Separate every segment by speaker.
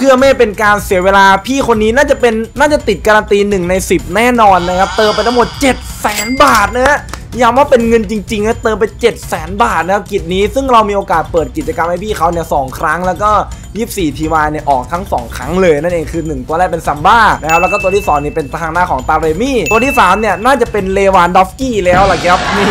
Speaker 1: พื่อไม่เป็นการเสียเวลาพี่คนนี้น่าจะเป็นน่าจะติดการันตีหนึ่งใน 10 แน่นอนนะครับ เติมไปทั้งหมด7 0 0 0 0 0 บาทนะฮะย้ำว่าเป็นเงินจริงๆนะเติมไป 7 0 0 0 0 0 บาทนะครับกิจนี้ซึ่งเรามีโอกาสเปิดกิจกรรมให้พี่เขาเนี่ยสครั้งแล้วก็24 ทีวายเนี่ยออกทั้ง 2 ครั้งเลยนั่นเองคือ 1 ตัวแรกเป็นซัมบ้านะครับแล้วก็ตัวที่2นี่เป็นทางหน้าของตาเรมี่ ตัวที่3เนี่ยน่าจะเป็นเลวานดอฟกี้แล้วล่ะครับนี่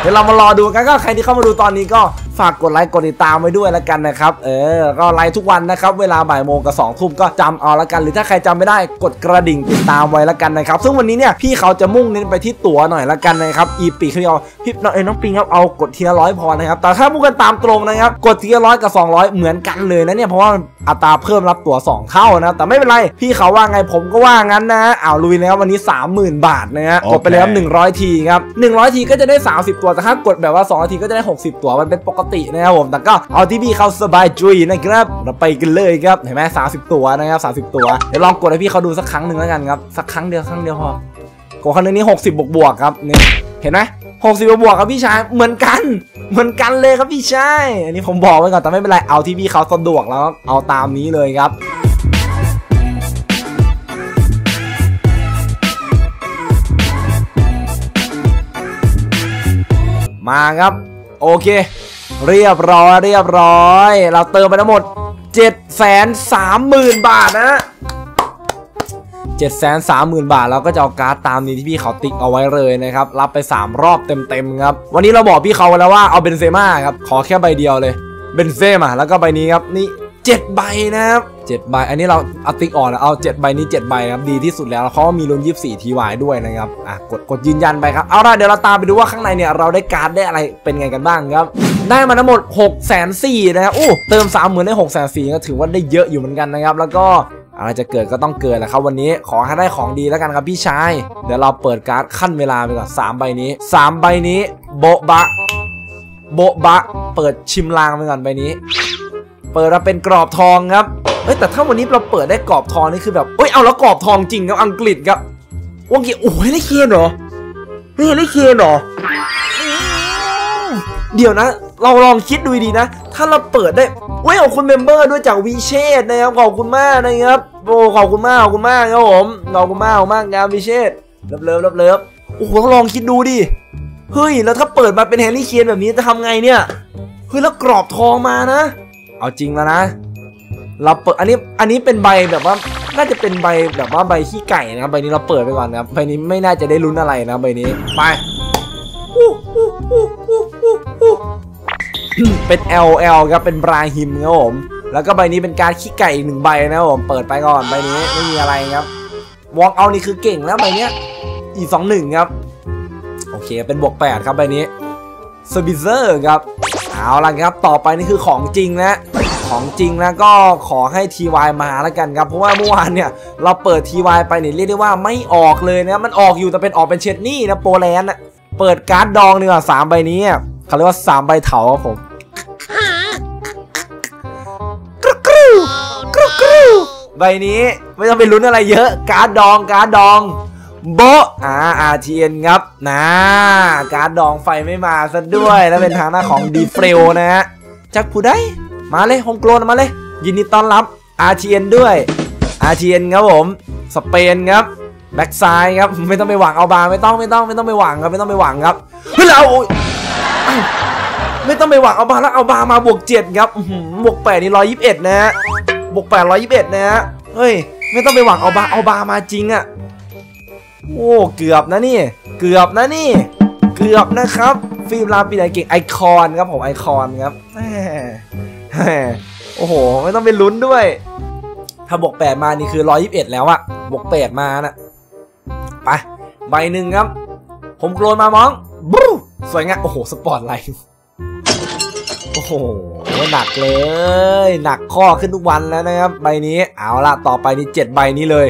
Speaker 1: เดี๋ยวเรามารอดูกันก็ใครที่เข้ามาดูตอนนี้ก็ฝากกดไลค์กดติดตามไว้ด้วยแล้วกันนะครับเออก็ไลค์ทุกวันนะครับเวลาบ่ายโมงกับ2ทุ่มก็จำเอาละกัน หรือถ้าใครจำไม่ได้กดกระดิ่งติดตามไว้แล้วกันนะครับซึ่งวันนี้เนี่ยพี่เขาจะมุ่งเน้นไปที่ตั๋วหน่อยละกันนะครับอีปีเขาเอาพี่น้องเอ้น้องปิงครับเอากดทีละร้อยพอนะครับแต่ถ้าพูดกันตามตรงนะครับกดทีละร้อยกับ200 เหมือนกันเลยนะเนี่ยเพราะว่าอัตราเพิ่มรับตั๋ว2 เท่านะแต่ไม่เป็นไรพี่เขาว่าไงผมก็ว่างั้นนะอ้าวลุยแล้ววันนี้ 30,000 บาทนะฮะกดไปแล้ว100 ทีครับ100 ทีก็จะได้ 30 ตัวแต่ถ้ากดแบบว่า2ทีก็จะได้ 60 ตัวมันเป็นปกตินะครับผมแต่ก็เอาที่พี่เขาสบายจุยนะครับเราไปกันเลยครับเห็นไหม30ตัวนะครับ30 ตัวเดี๋ยวลองกดให้พี่เขาดูสักครั้งหนึ่งแล้วกันครับสักครั้งเดียวครั้งเดียวพอกดครั้งนี้60บวกบวกครับนี่เห็นไหม 60บวกครับพี่ชายเหมือนกัน เหมือนกันเลยครับพี่ชายอันนี้ผมบอกไว้ก่อนแต่ไม่เป็นไรเอาที่พี่เขาสะดวกแล้วเอาตามนี้เลยครับมาครับ โอเค เรียบร้อยเรียบร้อย เราเติมไปทั้งหมด 7 3 0 0 0 0 บาทนะ 7 3 0 0 0 0 บาทเราก็จะเอาการ์ดตามนี้ที่พี่เขาติ๊กเอาไว้เลยนะครับ รับไป 3 รอบเต็มๆครับ วันนี้เราบอกพี่เขาแล้วว่าเอาเบนเซม่าครับ ขอแค่ใบเดียวเลย เบนเซม่าแล้วก็ใบนี้ครับนี่7ใบนะครับ7ใบ อันนี้เราเอาติ๊กออกนะเอา 7 ใบนี้ 7 ใบครับดีที่สุดแล้วเขามีลุ้น24ทีวายด้วยนะครับอะกดกดยืนยันไปครับเอาล่ะเดี๋ยวเราตามไปดูว่าข้างในเนี่ยเราได้การ์ดได้อะไรเป็นไงกันบ้างครับ ได้มาทั้งหมด6 4 0 0 0นะครับโอ้เติม 30,000ได้6 4 0 0 0ก็ถือว่าได้เยอะอยู่เหมือนกันนะครับ แล้วก็ อะไรจะเกิดก็ต้องเกิดแหละครับวันนี้ขอให้ได้ของดีแล้วกันครับพี่ชาย เดี๋ยวเราเปิดการ์ดขั้นเวลาไปก่อน3ใบนี้3ใบนี้ โบบะ โบบะ เปิดชิมลางไปก่อนใบนี้ เปิดมาเป็นกรอบทองครับเอ้ยแต่ถ้าวันนี้เราเปิดได้กรอบทองนี่คือแบบเอ้ยเอาแล้วกรอบทองจริงครับอังกฤษครับวงกีโอ้ยได้เคนเหรอไม่ได้เคนเหรอเดี๋ยวนะ เราลองคิดดูดีนะ ถ้าเราเปิดได้เว้ยขอบคุณ member ด้วยจากวีเชษนะครับขอบคุณมากนะครับโอ้ขอบคุณมากขอบคุณมากครับผมขอบคุณมากขอบคุณมากครับวีเชษ love love love love โอ้โหลองคิดดูดิเฮ้ยแล้วถ้าเปิดมาเป็นแฮร์รี่เคนแบบนี้จะทำไงเนี่ยเฮ้ยแล้วกรอบทองมานะ เอาจริงแล้วนะ เราเปิดอันนี้อันนี้เป็นใบแบบว่าน่าจะเป็นใบแบบว่าใบขี้ไก่นะครับใบนี้เราเปิดไปก่อนนะครับใบนี้ไม่น่าจะได้ลุ้นอะไรนะใบนี้ไป เป็น LL ครับเป็นบราฮิมครับผม แล้วก็ใบนี้เป็นการขี้ไก่อีกหนึ่งใบนะครับผม เปิดไปก่อนใบนี้ไม่มีอะไรครับวอล์กเอานี่คือเก่งแล้วใบเนี้ยอีสองหนึ่งครับ โอเคเป็นบวกแปดครับใบนี้สบิเซอร์ครับเอาละครับ ต่อไปนี่คือของจริงนะของจริงแล้วก็ขอให้ TY มาแล้วกันครับ เพราะว่าเมื่อวานเนี่ย เราเปิด TY ไปเนี่ยเรียกได้ว่าไม่ออกเลยนะ มันออกอยู่แต่เป็นออกเป็นเชดนี่นะโปแลนด์อะเปิดการ์ดดองดีกว่าสามใบนี้ เขาเรียกว่าสามใบเถาครับผมกรุกรูกรุกรูใบนี้ไม่ต้องไปลุ้นอะไรเยอะ การ์ดดองการ์ดดองโบอ่า RTN ครับนะการ์ดดองไฟไม่มาซะด้วย แล้วเป็นทางหน้าของดีเฟลนะฮะจากผู้ได้มาเลยโฮมโกลนมาเลย ยินดีต้อนรับ RTN ด้วย RTN ครับผม สเปนครับแบ็กซ้ายครับ ไม่ต้องไปหวังเอาบาไม่ต้องไม่ต้องไม่ต้องไปหวังครับ ไม่ต้องไปหวังครับเฮ้ยเราโอ้ย ไม่ต้องไปหวังเอาบาแล้วเอาบามาบวกเจ็ดครับบวกแปดนี่ร้อยยี่สิบเอ็ดนะฮะบวกแปดร้อยยี่สิบเอ็ดนะฮะเฮ้ยไม่ต้องไปหวังเอาบาเอาบามาจริงอะโอ้เกือบนะนี่ เกือบนะนี่ เกือบนะครับ ฟิล์มลาปีไหนเก่งไอคอนครับผมไอคอนครับแหมโอ้โห ไม่ต้องไปลุ้นด้วย ถ้าบวกแปดมานี่คือร้อยยิบเอ็ดแล้วอะบวกแปดมานะไปใบหนึ่งครับ ผมโกรนมามองบู สวยงามโอ้โห สปอร์ตไลท์โอ้โหหนักเลย หนักข้อขึ้นทุกวันแล้วนะครับใบนี้เอาละต่อไปนี่เจ็ดใบนี้เลย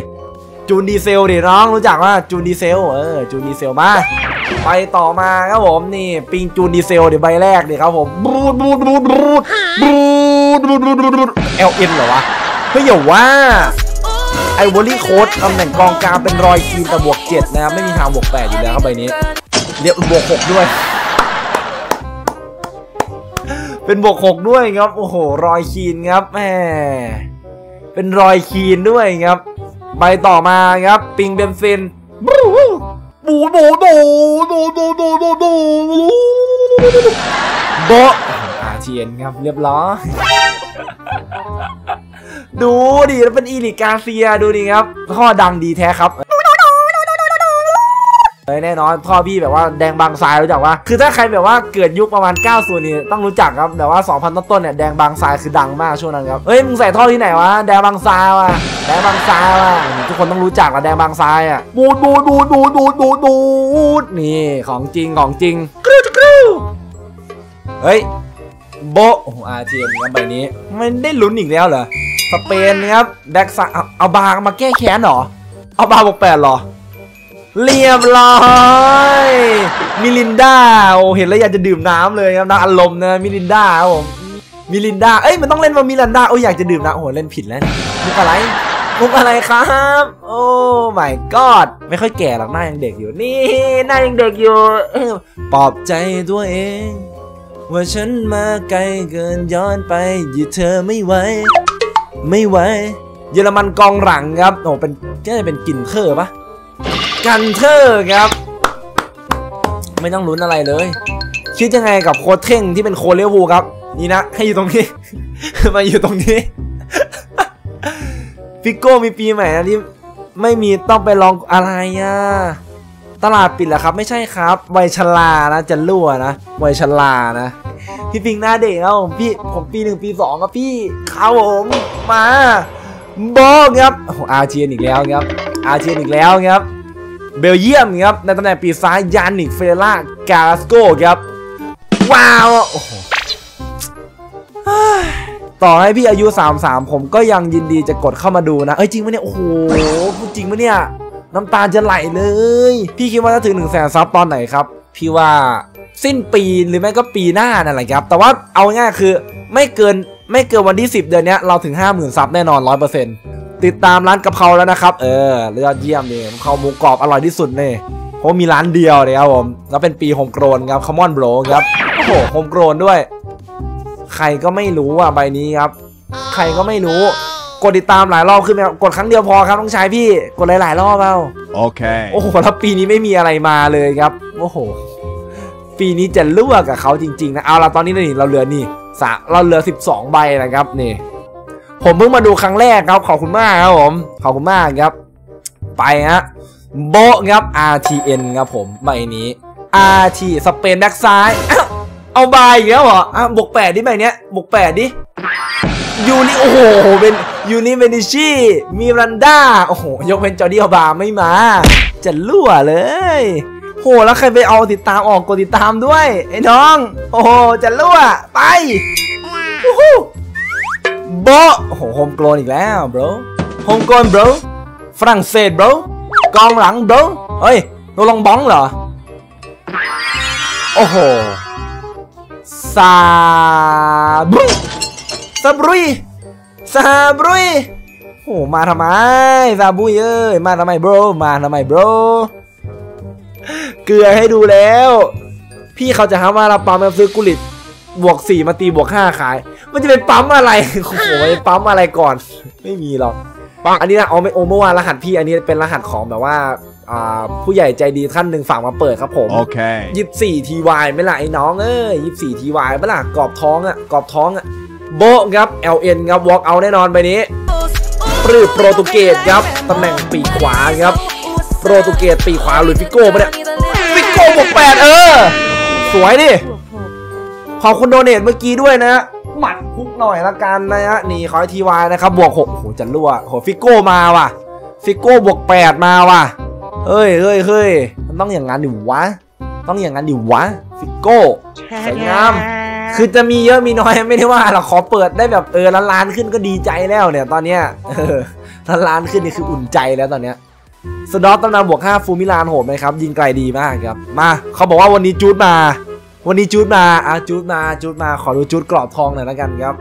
Speaker 1: จูนดีเซลดิน้องรู้จักว่าจูนดีเซลเออจูนดีเซลมาไปต่อมาครับผมนี่ปิงจูนดีเซลเดี๋ยวใบแรกเดี๋ยวครับผมบูดบรูดบรูดบรูดบรูดบรูดบรูดบรูดบรูดเอลเอ็นเหรอวะเฮ้ยอย่าว่าไอวอลลี่โค้ดตำแหน่งกองกลางเป็นรอยคีนแต่บวกเจ็ดนะครับไม่มีทางบวกแปดอยู่แล้วครับใบนี้ เรียกบวกหกด้วย เป็นบวกหกด้วยครับ โอ้โห รอยคีนครับแหมเป็นรอยคีนด้วยครับ ใบต่อมาครับ ปิงเบนซินบูบูบูบูบูบูบูบูบูโบอาเทียนครับเรียบร้อยดูดิแล้วเป็นอีลิกาเซียดูดิครับท่อดังดีแท้ครับ เอ้ยแน่นอนพ่อพี่แบบว่าแดงบางทรายรู้จักว่าคือถ้าใครแบบว่าเกิดยุคประมาณ 90 นี่ต้องรู้จักครับแต่ว่า 2,000 ต้นๆเนี่ยแดงบางทรายคือดังมากช่วงนั้นครับเฮ้ยมึงใส่ท่อที่ไหนวะแดงบางทรายว่ะแดงบางทรายว่ะทุกคนต้องรู้จักละแดงบางทรายอะบูดบูดบูดบูดบูดบูดบูดนี่ของจริงของจริงกรูกรูเฮ้ยโบโอ้อาเทียนครับใบนี้ไม่ได้ลุ้นอีกแล้วเหรอสเปนครับแบ็กซ้าเอาเอาบาร์มาแก้แค้นเหรอเอาบาร์บอกแปดเหรอ เรียบร้อยมิลินดาโอ้เห็นแล้วอยากจะดื่มน้ำเลยครับนะอารมณ์นะมิลินดาครับผมมิลินดาเอ้ยมันต้องเล่นว่ามิลินดาโอ้อยากจะดื่มนะโอ้โหเล่นผิดแล้วมุกอะไรมุกอะไรครับ โอ้ my god ไม่ค่อยแก่หรอกหน้ายังเด็กอยู่ นี่หน้ายังเด็กอยู่ปลอบใจตัวเอง ว่าฉันมาไกลเกินย้อนไปหยุดเธอไม่ไหวไม่ไหวเยอรมันกองหลังครับโอ้เป็นน่าจะเป็นกลิ่นเคอร์ปะ กันเทอร์ครับ ไม่ต้องลุ้นอะไรเลย คิดยังไงกับโค้ชเท่งที่เป็นโคเลี้ยวภูลครับ นี่นะ ให้อยู่ตรงนี้ มาอยู่ตรงนี้ฟิกโก้มีปีใหม่นะที่ไม่มีต้องไปลองอะไรอะตลาดปิดแล้วครับไม่ใช่ครับวัยชรานะจะรั่วนะวัยชรานะพี่ปิงหน้าเด็กแล้วผมพี่ผมปีหนึ่งปีสองครับพี่เขาผมมาโบกครับโอ้โหอาเจียนอีกแล้วครับRTN อีกแล้วครับ เบลเยียมครับในตำแหน่งปีกซ้ายยานิกเฟเรล่าการ์ราสโกครับ ว้าวโอ้โหต่อให้พี่อายุ 33 ผมก็ยังยินดีจะกดเข้ามาดูนะ เอ้ยจริงปะเนี่ย โอ้โหพูดจริงปะเนี่ย น้ำตาจะไหลเลย พี่คิดว่าถ้าถึง1นึ่งแสน sub ตอนไหนครับ พี่ว่าสิ้นปีหรือไม่ก็ปีหน้านั่นแหละครับ แต่ว่าเอาง่ายคือไม่เกินไม่เกินวันที่ 10 เดือนนี้เราถึง 50,000 sub แน่นอน 100% ติดตามร้านกะเพราแล้วนะครับ เออยอดเยี่ยมเลยกะเพราหมูกรอบอร่อยที่สุดเนี่ยเพราะมีร้านเดียวเลยครับผมแล้วเป็นปี homegrown ครับ come on bro ครับโอ้โห homegrown ด้วย ใครก็ไม่รู้อะใบนี้ครับ ใครก็ไม่รู้กดติดตามหลายรอบขึ้นไหมครับกดครั้งเดียวพอครับต้องใช้พี่กดหลายๆรอบเอา
Speaker 2: Okay.
Speaker 1: โอ้โหแล้วปีนี้ไม่มีอะไรมาเลยครับโอ้โหปีนี้จะรั่วกับเขาจริง ๆ นะเอาละตอนนี้นี่เราเหลือนี่สะเราเหลือ 12 ใบนะครับนี่ ผมเพิ่งมาดูครั้งแรกครับ ขอบคุณมากครับผม ขอบคุณมากครับ ไปฮะโบครับ RTN ครับผมใบนี้ RT สเปนแบ็กซ้ายอ้าวเอาใบอีกแล้วเหรออะบวกแปดดิใบเนี้ยบวกแปดดิยูนิโอ้โหเป็นยูนิเวนิชีมีรันด้าโอ้โห ยกเป็นจอร์ดี้อัลบาไม่มา จะรั่วเลย โห แล้วใครไปเอาติดตามออกกดติดตามด้วย ไอ้น้อง โอ้โห จะรั่ว ไปโอ้โห โบโอ้โหโฮมโกลนอีกแล้ว bro โฮมโกลน bro ฝรั่งเศส bro กองหลัง bro เฮ้ยโนลองบ้องเหรอ โอ้โหซาบุซาบรุยซาบรุยโอ้มาทำไมซาบุยเอ้ยมาทำไม bro มาทำไม bro เกลือให้ดูแล้ว พี่เขาจะหาว่าเราปั๊มมาซื้อกุลิต บวกสี่มาตีบวกห้าขาย มันจะเป็นปั๊มอะไรโอ้โหมันเป็นปั๊มอะไรก่อน ไม่มีหรอกอันนี้นะเอาไม่โอเมื่อวานรหัสพี่อันนี้เป็นรหัสของแบบว่าอ่าผู้ใหญ่ใจดีท่านหนึ่งฝากมาเปิดครับผม
Speaker 2: Okay.
Speaker 1: ยี่สิบสี่ทีวายไม่ล่ะไอ้น้องเอ้ยยี่สิบสี่ทีวายไม่ล่ะกรอบท้องอะกรอบท้องอะโบะครับ LN ครับ walk out แน่นอนไปนี้ปรืดโปรตุเกสครับตำแหน่งปีกขวาครับ โปรตุเกสปีกขวาหรือฟิโก้ปะเนี่ยฟิโก้บวกแปดเออ สวยดิ ขอบคุณ donate เมื่อกี้ด้วยนะหมัดคุกหน่อยละกันนะฮะนี่ขอ TY นะครับบวกหกโอ้โหจะรั่วโหฟิโก้มาว่ะ ฟิโก้บวกแปดมาว่ะเฮ้ยเฮ้ยเฮ้ยมันต้องอย่างนั้นดิวะ ต้องอย่างนั้นดิวะ ฟิโก้สวยงามคือจะมีเยอะมีน้อยไม่ได้ว่าเราขอเปิดได้แบบเออล้านล้านขึ้นก็ดีใจแล้วเนี่ยตอนเนี้ยล้านล้านขึ้นนี่คืออุ่นใจแล้วตอนเนี้ยสดอตตำนานบวก5ฟูมิลานโหดไหมครับ ยิงไกลดีมากครับ มา เขาบอกว่าวันนี้จูดมา วันนี้จูดมาอะจูดมาจูดมาขอดูจูดกรอบทองหน่อยละกันครับ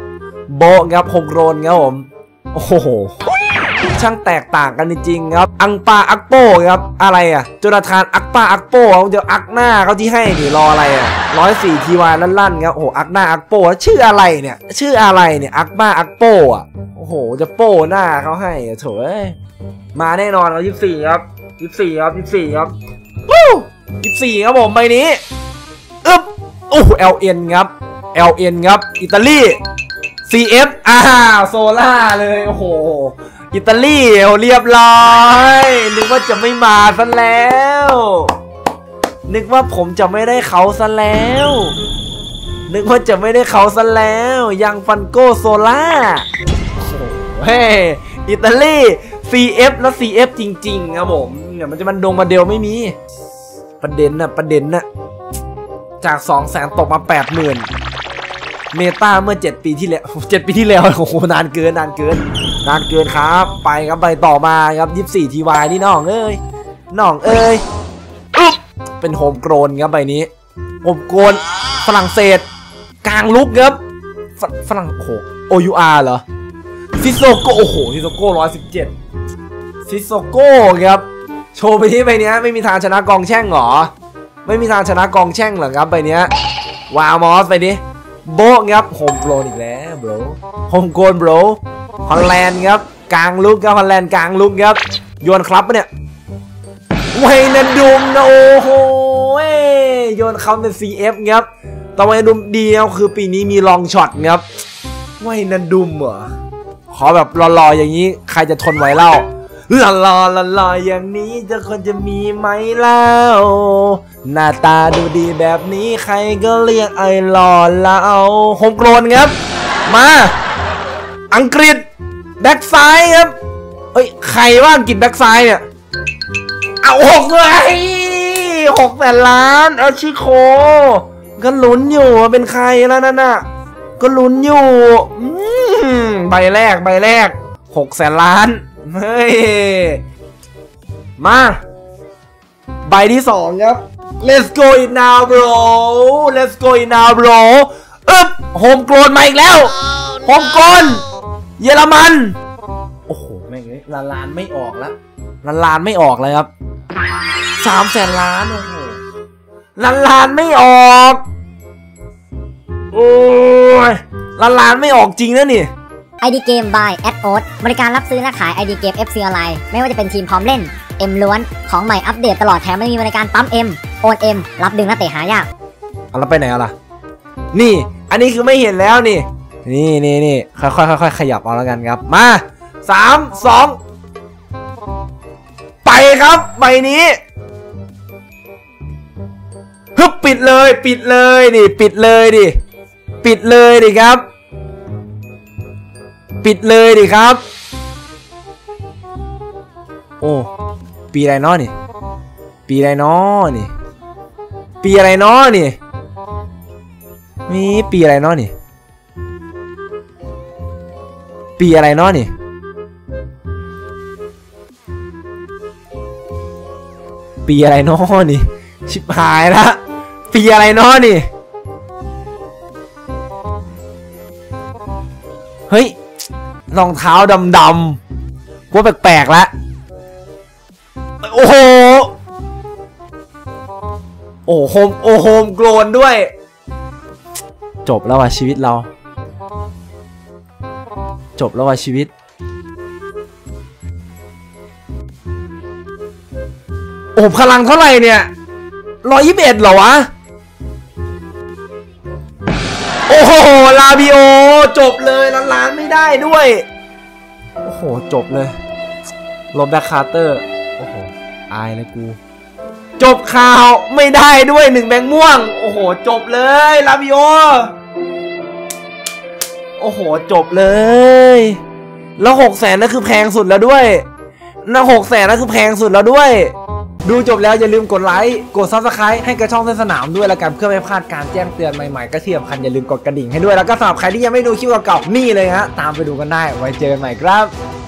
Speaker 1: โบครับหกโรนครับผมโอ้โหช่างแตกต่างกันจริงๆครับ อังปาอักโปครับ อะไรอะจนาธานอักปาอักโปเขาเดี๋ยวอักหน้าเขาที่ให้ดิรออะไรอะร้อยสี่ทีวายลั่นๆครับโอ้โหอักหน้าอักโปชื่ออะไรเนี่ย ชื่ออะไรเนี่ยอักปาอักโปอะโอ้โห จะโป้หน้าเขาให้อะโถอ้ยมาแน่นอนครับยี่สี่ครับยี่สี่ครับยี่สี่ครับยี่สี่ครับผมใบนี้ โอ้โห LN ครับ LN ครับ อิตาลี CF อ้าวโซล่าเลย โอ้โห อิตาลีเรียบร้อยนึกว่าจะไม่มาซะแล้ว นึกว่าผมจะไม่ได้เขาซะแล้ว นึกว่าจะไม่ได้เขาซะแล้ว ยังฟันโกโซล่าโอ้โหเฮ้อิตาลี CF แล้ว CF จริง ๆ ครับผมเนี่ยมันจะมันดงมาเดียวไม่มี ประเด็นน่ะประเด็นน่ะ จาก 2 0 0แสนตกมา 8 0,000 เมตาเมื่อ 7 ปีที่แล้ว 7 ปีที่แล้ว โอ้โห นานเกิน นานเกิน นานเกินครับ ไปครับไปต่อมาครับ 24ทีวายนี่น้องเอ้ย น้องเอ้ย เป็นโฮมโกรนครับใบนี้โฮมโกรนฝรั่งเศส กลางลุกครับ ฝรั่งโอ้โห OUR เหรอ ซิโซโกโอ้โห ซิโซโก้117ซิโซโก้ครับ โชว์ไปที่ใบนี้ไม่มีทางชนะกองแช่งหรอ ไม่มีทางชนะกองแช่งหรอกครับใบเนี้ยวาวมอสไปดิโบะครับโฮมโกลนอีกแล้วบรโฮมโกลนบรฮอลแลนด์ครับกลางลุกครับฮอลแลนด์กลางลุกครับโยนครับปะเนี่ยไวนันดุมนะโอ้โหโยนเขาเป็น CF ครับต่อไปดุมเดียวคือปีนี้มีลองช็อตครับไวนันดุมเหรอขอแบบรอๆอย่างนี้ใครจะทนไหวเล่า ลาลาลาลาอย่างนี้จะคนจะมีไหมเล่าหน้าตาดูดีแบบนี้ใครก็เรียกไอ้หล่อเราโฮมโกรนครับ มา อังกฤษแบ็กซ้ายครับ เอ้ย ใครว่าอังกฤษแบ็กซ้ายเนี่ย เอาหกเลยหกแสนล้านเอาชิโค ก็ลุ้นอยู่ว่าเป็นใครแล้วนั่นน่ะ ก็ลุ้นอยู่อืมใบแรกใบแรกหกแสนล้าน เฮ้ย มา ใบที่สองครับ let's go it now bro let's go it now bro อึ๊บ homegrown มาอีกแล้ว homegrown เยอรมัน โอ้โห แม่งเลยล้านล้านไม่ออกแล้วล้านล้านไม่ออกเลยครับสามแสนล้าน โอ้โหล้านล้านไม่ออก โอ้ยล้านล้านไม่ออกจริงนะนี่
Speaker 2: ID Game by a d o d บริการรับซื้อและขาย ID Game FC ออนไลน์ไม่ว่าจะเป็นทีมพร้อมเล่น M ล้วน ของใหม่อัปเดตตลอดแถมไม่มีบริการปั๊ม M โอน M รับดึงและเตะหายาก
Speaker 1: เอาแล้วไปไหนเอาล่ะ นี่ อันนี้คือไม่เห็นแล้วนี่ นี่นี่นี่ค่อยค่อยค่อยๆขยับเอาแล้วกันครับ มาสามสองไปครับใบนี้ฮึบปิดเลย ปิดเลยดิปิดเลยดิปิดเลยดิครับ ปิดเลยดิครับ โอ้ ปีอะไรเนาะนี่ ปีอะไรเนาะนี่ ปีอะไรเนาะนี่ มีปีอะไรเนาะนี่ ปีอะไรเนาะนี่ปีอะไรเนาะนี่ ชิบหายละปีอะไรเนาะนี่ เฮ้ย รองเท้าดำๆว่าแปลกๆแล้วโอ้โห โอ้ home โอ้ homegrown ด้วย จบแล้วว่ะชีวิตเรา จบแล้วว่ะชีวิตโอ้พลังเท่าไหร่เนี่ยร้อยยี่สิบเอ็ดเหรอวะ โอ้โห ลาบิโอ จบเลยล้านล้านไม่ได้ด้วย โอ้โห จบเลยลบแบ็คคาร์เตอร์ โอ้โห อายเลยกู จบข่าวไม่ได้ด้วยหนึ่งแบงค์ม่วง โอ้โห จบเลยลาบิโอ โอ้โห จบเลย แล้วหกแสนนั่นคือแพงสุดแล้วด้วยนั่นหกแสนนั่นคือแพงสุดแล้วด้วย ดูจบแล้วอย่าลืมกดไลค์ กดซับสไครต์ให้กระช่องเส้นสนามด้วยแล้วกันเพื่อไม่พลาดการแจ้งเตือนใหม่ๆก็เทียมคันอย่าลืมกดกระดิ่งให้ด้วยแล้วก็สำหรับใครที่ยังไม่ดูคลิปเก่าๆนี่เลยฮะตามไปดูกันได้ไว้เจอกันใหม่ครับ